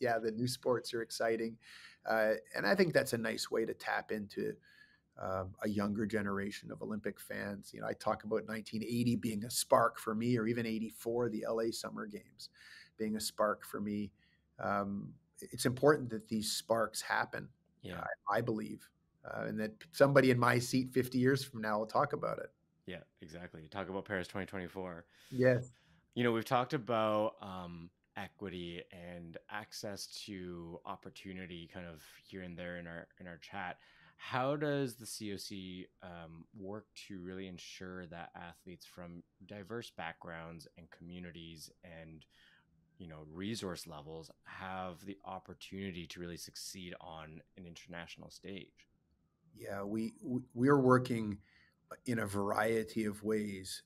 yeah, the new sports are exciting, uh, and I think that's a nice way to tap into um, a younger generation of Olympic fans. You know, I talk about 1980 being a spark for me, or even '84, the LA Summer Games being a spark for me. Um, it's important that these sparks happen. Yeah, I, I believe, uh, and that somebody in my seat 50 years from now will talk about it. Yeah, exactly. Talk about Paris 2024. Yes. You know, we've talked about um, equity and access to opportunity, kind of here and there in our in our chat. How does the COC um, work to really ensure that athletes from diverse backgrounds and communities and you know resource levels have the opportunity to really succeed on an international stage? Yeah, we we're working in a variety of ways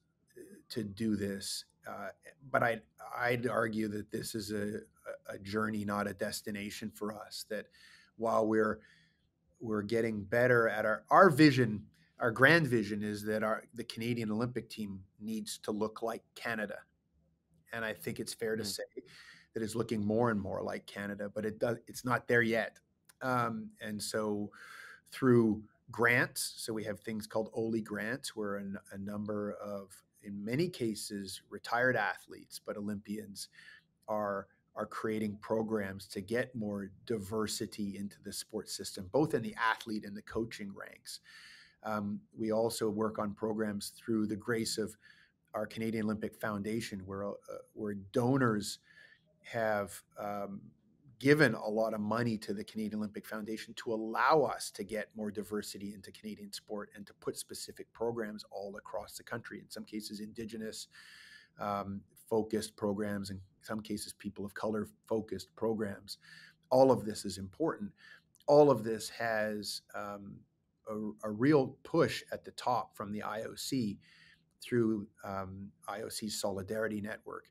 to do this. Uh, but I'd, I'd argue that this is a, a journey, not a destination for us. That while we're we're getting better at our our vision, our grand vision is that our the Canadian Olympic team needs to look like Canada, and I think it's fair to mm-hmm. say that it's looking more and more like Canada, but it does it's not there yet. Um, and so through grants. So we have things called OLY grants, where a, a number of, in many cases, retired athletes, but Olympians are are creating programs to get more diversity into the sports system, both in the athlete and the coaching ranks. Um, we also work on programs through the grace of our Canadian Olympic Foundation, where uh, where donors have um, given a lot of money to the Canadian Olympic Foundation to allow us to get more diversity into Canadian sport and to put specific programs all across the country. In some cases, Indigenous um, focused programs, in some cases, people of color focused programs. All of this is important. All of this has um, a, a, real push at the top from the IOC through um, IOC's Solidarity Network